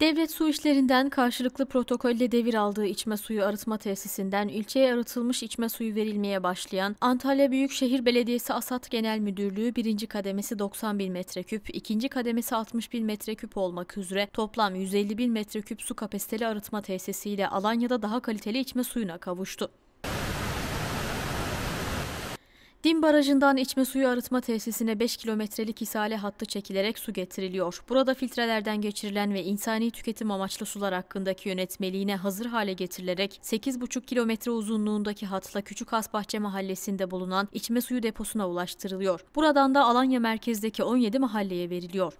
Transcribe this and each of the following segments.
Devlet Su İşleri'nden karşılıklı protokolle devir aldığı içme suyu arıtma tesisinden ilçeye arıtılmış içme suyu verilmeye başlayan Antalya Büyükşehir Belediyesi Asat Genel Müdürlüğü birinci kademesi 90 bin metreküp, ikinci kademesi 60 bin metreküp olmak üzere toplam 150 bin metreküp su kapasiteli arıtma tesisiyle Alanya'da daha kaliteli içme suyuna kavuştu. Dim Barajı'ndan içme suyu arıtma tesisine 5 kilometrelik isale hattı çekilerek su getiriliyor. Burada filtrelerden geçirilen ve insani tüketim amaçlı sular hakkındaki yönetmeliğine hazır hale getirilerek 8,5 kilometre uzunluğundaki hatla Küçük Hasbahçe mahallesinde bulunan içme suyu deposuna ulaştırılıyor. Buradan da Alanya merkezdeki 17 mahalleye veriliyor.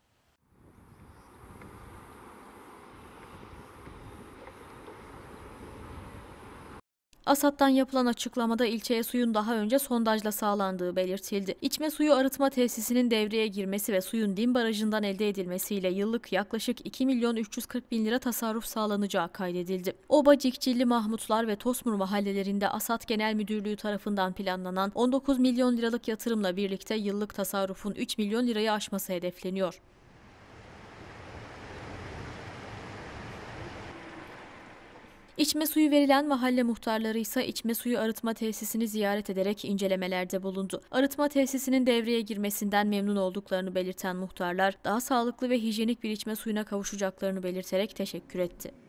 ASAD'dan yapılan açıklamada ilçeye suyun daha önce sondajla sağlandığı belirtildi. İçme suyu arıtma tesisinin devreye girmesi ve suyun Dim Barajı'ndan elde edilmesiyle yıllık yaklaşık 2 milyon 340 bin lira tasarruf sağlanacağı kaydedildi. Oba, Cikcilli, Mahmutlar ve Tosmur mahallelerinde ASAD Genel Müdürlüğü tarafından planlanan 19 milyon liralık yatırımla birlikte yıllık tasarrufun 3 milyon lirayı aşması hedefleniyor. İçme suyu verilen mahalle muhtarları ise içme suyu arıtma tesisini ziyaret ederek incelemelerde bulundu. Arıtma tesisinin devreye girmesinden memnun olduklarını belirten muhtarlar, daha sağlıklı ve hijyenik bir içme suyuna kavuşacaklarını belirterek teşekkür etti.